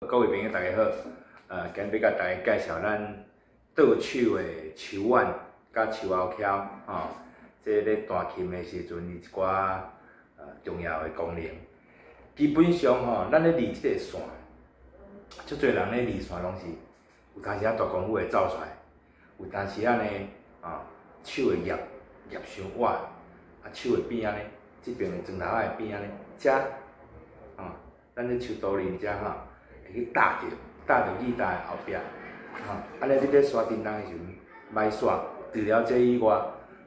各位朋友，大家好。呃，今日要甲大家介绍咱倒手的手腕甲手后翘，吼，即咧弹琴的时阵，伊一寡呃重要的功能。基本上吼，咱咧练即个线，足侪人咧练线拢是有当时啊大功夫会走出来，有当时啊呢，啊手会压压伤歪，啊手会变安尼，即边的砖头仔会变安尼，遮，啊，咱咧手刀练遮吼。会去搭着，搭着吉他的后壁，吼，安尼你咧刷叮当的时阵，歹刷。除了这以外，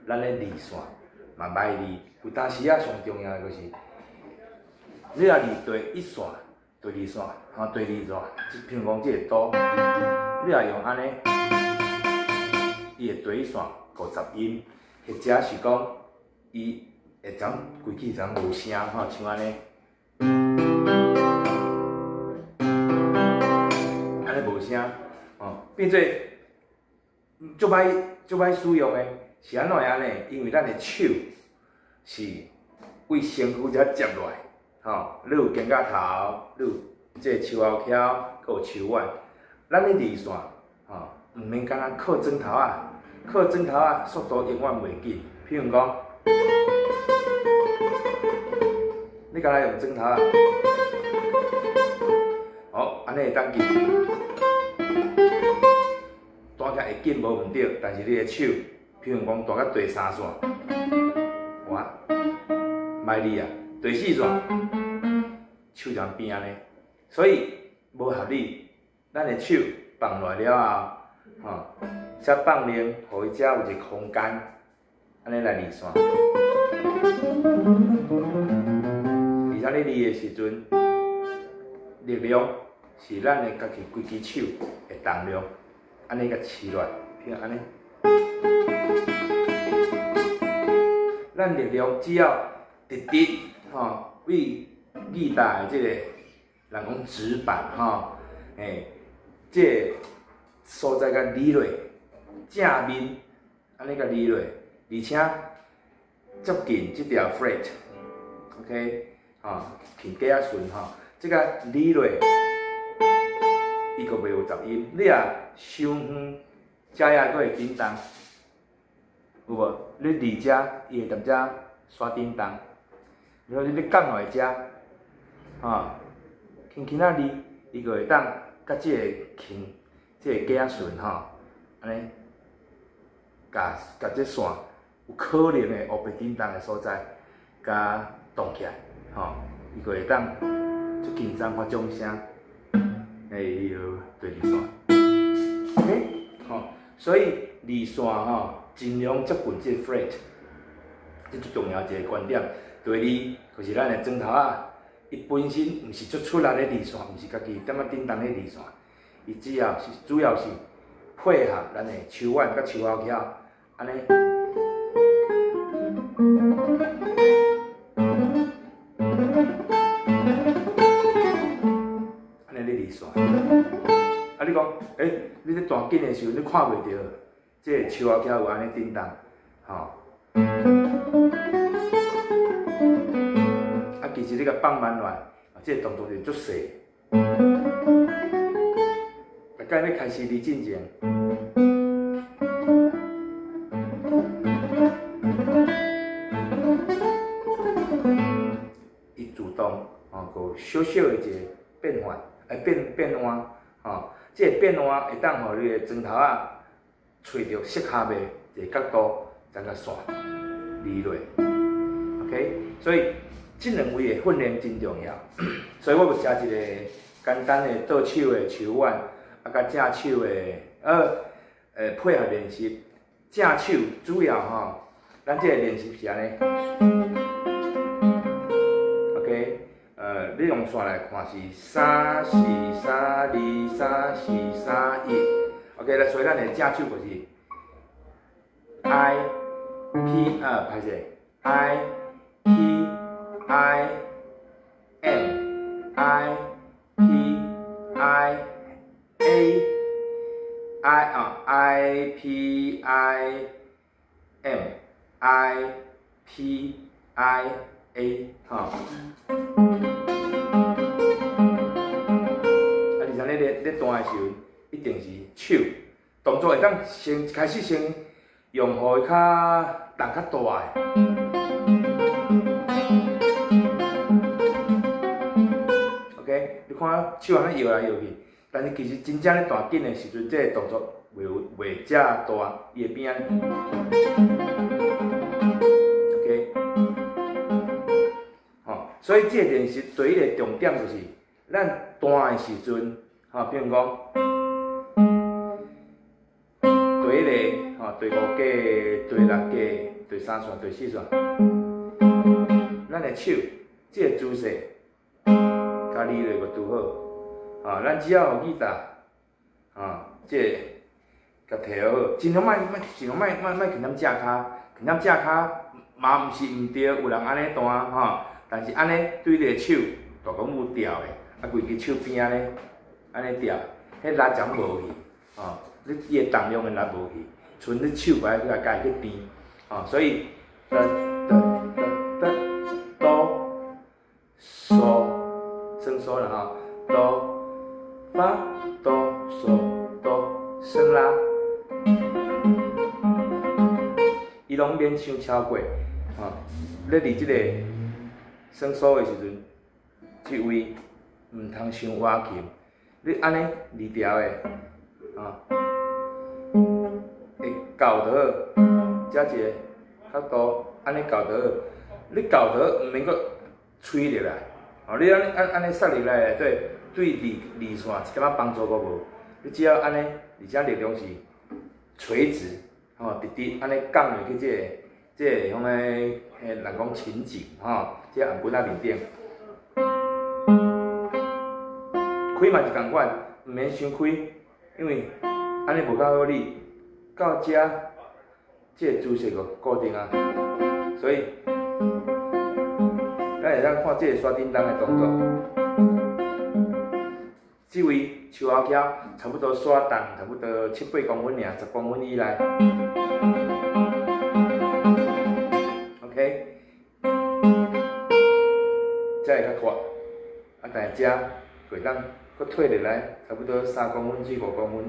咱咧练线嘛歹练。有当时啊，上重要的就是，你若练第一线、第二线、吼第二线，即譬如讲即个哆，你若用安尼，伊的第一线五十音，或者是讲伊会怎规矩怎无声吼，像安尼。哦，变做足歹足歹使用诶，是安怎样呢？因为咱诶手是为身躯才接落来，吼，你有肩胛头，你有即手后翘，佮有手腕，咱咧练线，吼，毋免干那靠砖头啊，靠砖头啊，速度永远袂紧。譬如讲，你干那用砖头啊，好，安尼会当紧。弹起来会紧无毋对，但是你的手，譬如讲弹到第三线，我歹理啊，第四线，手就变安尼，所以无合理。咱的手放落了后，吼，才放灵，互伊遮有一个空间，安尼来练线。而且你练的时阵，力量是咱的家己规支手的重量。安尼甲起来，譬如安尼，咱力量只要直直吼，为力大的即个人讲指板吼，诶，即所在甲理落正面，安尼甲理落，而且接近即条 fret，OK，吼，去加啊顺吼，即个理落。伊个袂有杂音，你啊伤远，遮也佫会叮当，有无？你离遮伊会踮遮刷叮当，然后你咧降落来遮，吼，轻轻仔离，伊个会当甲即个琴，即个架顺吼，安尼，甲甲即线有可能的乌白叮当的所在，甲动起来，吼，伊个会当足紧张发种声。哎呦，对二线，OK，吼，所以二线吼尽量接近这 fret，这最重要一个观点。第二就是咱的砖头啊，伊本身毋是足出力的二线，毋是家己点啊叮当的二线，伊只要是主要是配合咱的手腕甲手后翘，安尼。你讲，诶，你咧弹紧的时候，你看袂到，即个手后脚有安尼叮当，吼。啊，其实你甲放慢来，啊，即个动作是足细。大家要开始练进前，伊主动，啊，个小小的一个变化。会变变换，吼，即个变换会当互你的砖头仔找着适合的一个角度，将个线理落，OK，所以即两位的训练真重要，所以我要加一个简单的倒手的手腕，啊，甲正手的，呃，呃，配合练习，正手主要吼，咱即个练习是安尼。你用线来看是三四三二三四三一，OK，来所以咱的正手就是 I P 呃，拍者 I P I M I P I A I 啊 I P I M I P I A 哈。咧咧弹的时阵，一定是手动作会当先开始先用互伊较力较大的。OK，你看手安尼摇来摇去，但是其实真正咧弹紧的时阵，这个动作袂袂遮大，伊会变安尼。OK，吼，所以这练习对伊个重点就是，咱弹的时阵，吼，比如讲，对一个，吼，对五格，对六格，对三线，对四线，咱的手，这个姿势，甲力来个拄好，啊，咱只要有力打，啊，这甲摕好，尽量莫莫尽量莫莫莫去咱正骹，去咱正骹嘛毋是毋对，有人安尼弹吼，但是安尼对个手大讲有调的，啊，规支手边安尼，安尼调，迄力掌无去，吼，你伊个重量个力无去，剩你手摆去甲家去掂，吼，所以，哒哒哒哒哆嗦，升嗦了吼，哆发哆嗦哆升啦，伊拢免伤超过。吼，咧伫即个算数的时阵，即位毋通伤歪琴。你安尼二条的，吼，会搞得好，遮一个角度，安尼搞得好。你搞得毋免阁吹入来，吼，你安尼安安尼塞入来对对二二线一点仔帮助都无。你只要安尼，而且力量是垂直，吼，直直安尼降落去即个。即个迄个诶，人讲情景吼，即个红棍仔面顶，开嘛是共款，毋免伤开，因为安尼无够好理。到遮，即个姿势个固定啊，所以咱会当看即个刷叮当的动作。即位手后翘，差不多刷重，差不多七八公分尔，十公分以内。OK，再会较大，啊，但是遮会当佫退入来，差不多三公分至五公分。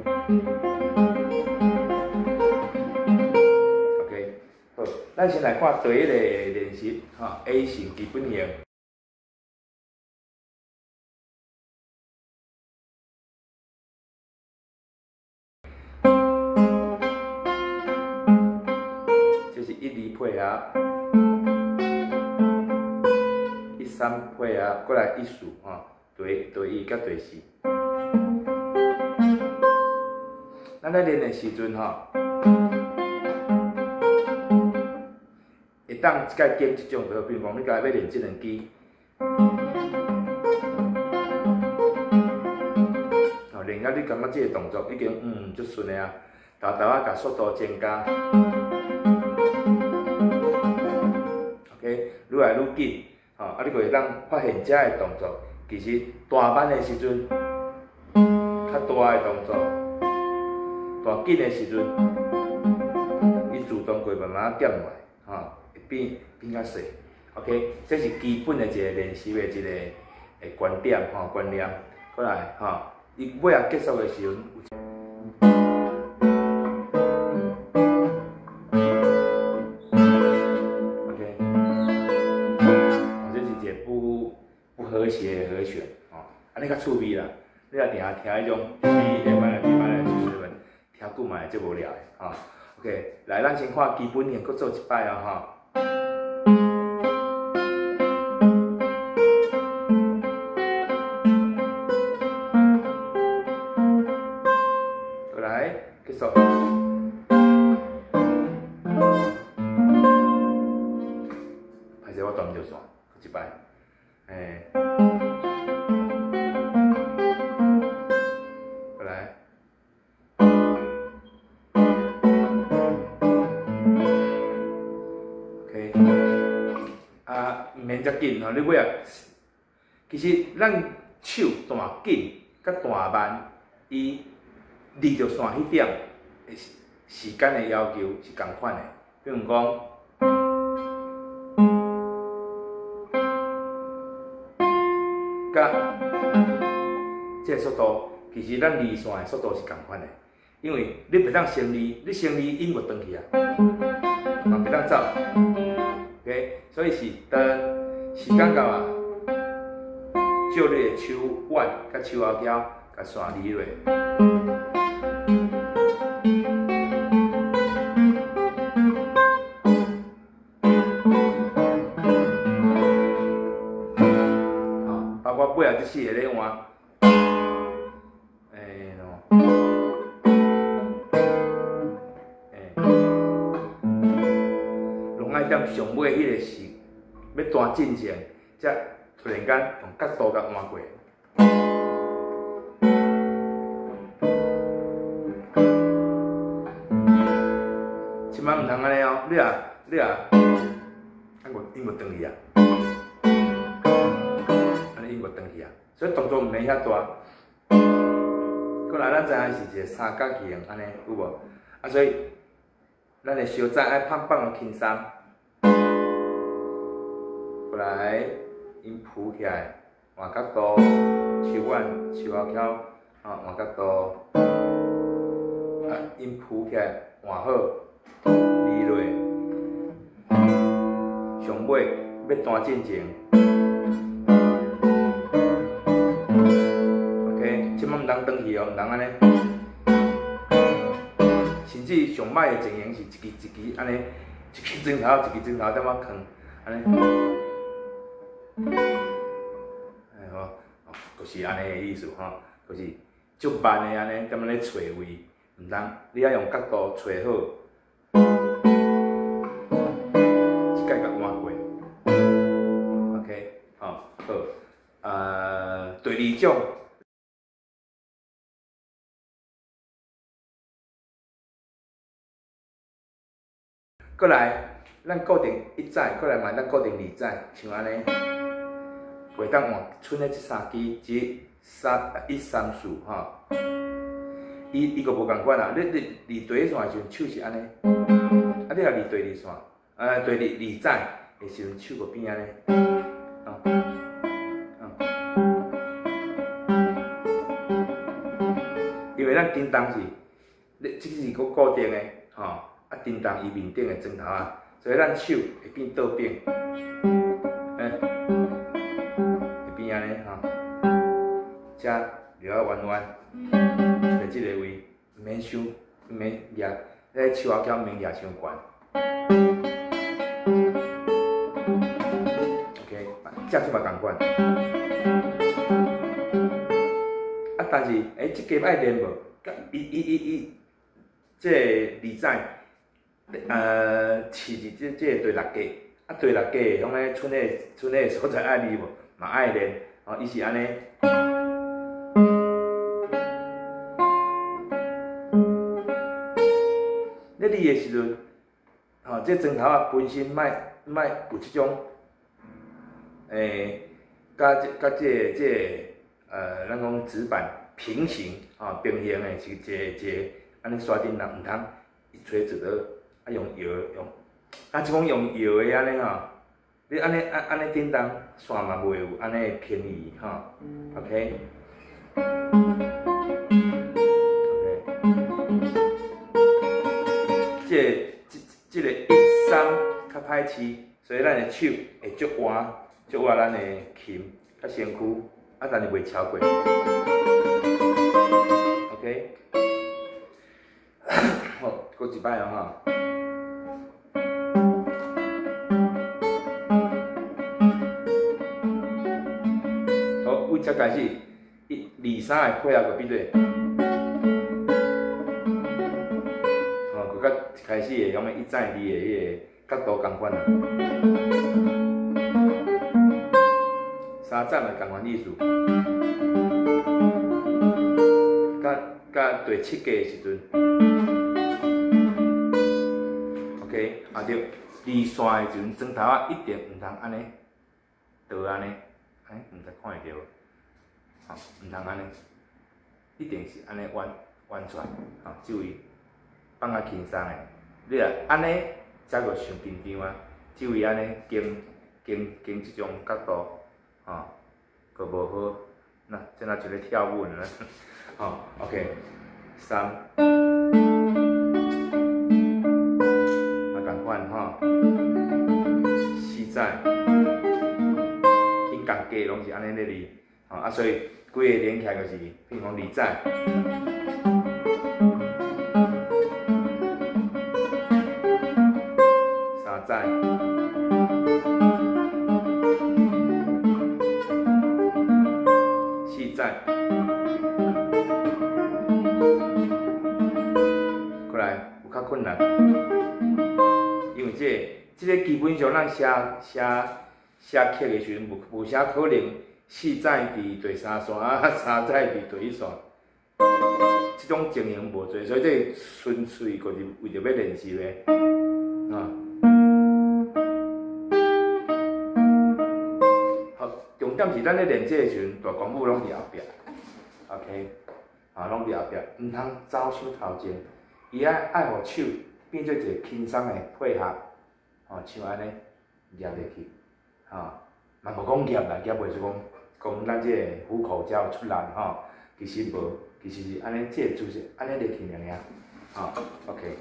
OK，好，咱先来看第一个练习，吼，A 型基本型。这是一二配合。三配啊，过来一数吼，对对一甲对四。咱咧练的时阵吼，会当一届兼一种，就比如讲你家要练即两支，吼练到你感觉即个动作已经嗯足顺的啊，豆豆啊，甲速度增加，OK，愈来愈紧。吼，啊，你就会当发现遮个动作，其实大班的时阵，较大的动作，大紧的时阵，伊自动会慢慢减落来，吼，会变变较细。OK，这是基本的一个练习的一个诶观点吼观念。过来吼，伊尾啊结束的时阵。你若定下听迄种，你下摆来、下摆来就是问，听久嘛会足无聊的，吼。OK，来，咱先看基本型，搁做一摆啊，吼。你尾啊，其实咱手弹紧甲弹慢，伊离着线迄点时时间的要求是共款的。比如讲，甲即个速度其实咱离线的速度是共款的，因为你别当升离，你升离音乐断去啊，啊别当走，OK，所以是当时间到啊，照你的手腕甲手后脚甲线离落。包括背后这四个咧换。上尾迄个是要弹进前，才突然间用角度甲换过。千万毋通安尼哦，你啊，你啊，音乐音乐断去啊，安尼音乐断去啊，所以动作毋免遐大。过来，咱知影是一个三角形，安尼有无？啊，所以咱的小指爱放放轻松。来，音铺起来，换角度，手腕、手后翘，啊，换角度，啊，音铺起来，换好，离落，上尾要弹进前，OK，千万毋通转去哦，毋通安尼，甚至上歹的情形是一支一支安尼，一支砖头，一支砖头踮仔扛，安尼。哎吼，哦，就是安尼个意思吼，就是足慢的安尼，咁样咧找位，毋通你要用角度找好，一解甲换过，OK，好，好，呃，第二种，过来，咱固定一载，过来嘛，咱固定二载，像安尼。袂当换，剩的即三支，即三一三四吼，伊伊个无共款啊！你你离第一线时阵，手是安尼，啊，你若离第二线，呃，第二二载的时阵，手个变安尼，啊，啊，因为咱叮当是，你即是个固定的吼，啊，叮当伊面顶的砖头啊，所以咱手会变倒边。手后脚毋免举伤悬。OK，这就嘛共款。啊，但是，诶，即个爱练无？伊伊伊伊，即个二载，呃，饲伫即即个第六格，啊，第六格，拢咧剩咧剩咧所在爱练无？嘛爱练，哦，伊是安尼。诶时阵，吼，这砖头啊本身莫莫有即种，诶，甲甲即个即个，呃，咱讲纸板平行，吼，平行诶是一个一个安尼刷顶人毋通一锤子的，啊用摇用，啊即讲用摇诶安尼吼，你安尼安安尼叮当线嘛袂有安尼偏移吼，OK。即个一三较歹饲，所以咱的手会足弯，足弯咱的琴较身躯，啊，但是袂超过。OK，好，过一摆哦哈。好，为只开始，一、二、三的配合个比对。开始会用个一载二的迄个角度共款啊，三站的共款意思。甲甲第七格的时阵，OK，啊对，二线的时阵，砖头啊一定毋通安尼，倒安尼，哎，毋知看会着无？吼，毋通安尼，一定是安尼弯弯出来，吼，注意放较轻松的。你啊，安尼才个上紧张啊！只为安尼经经经即种角度，吼，佫无好。那在那就咧跳舞呢，好，OK，三，啊，共款吼，四在，音共加拢是安尼咧哩，吼啊，所以几个连起来就是，比如讲二在，困难，因为这这个基本上咱写写写曲的时阵，无无啥可能四载伫第三线啊，三载伫第一线，这种情形无做，所以这纯粹就是为着要练习诶，啊，好，重点是咱咧练这个时阵，大功夫拢伫后壁，OK，啊，拢伫后壁，毋通走伤头前。伊爱爱互手变做一个轻松的配合，吼，像安尼夹入去，吼，嘛无讲夹啦，夹袂出讲讲咱即个虎口才有出力，吼，其实无，其实是安尼即个姿势，安尼入去尔尔，吼，OK。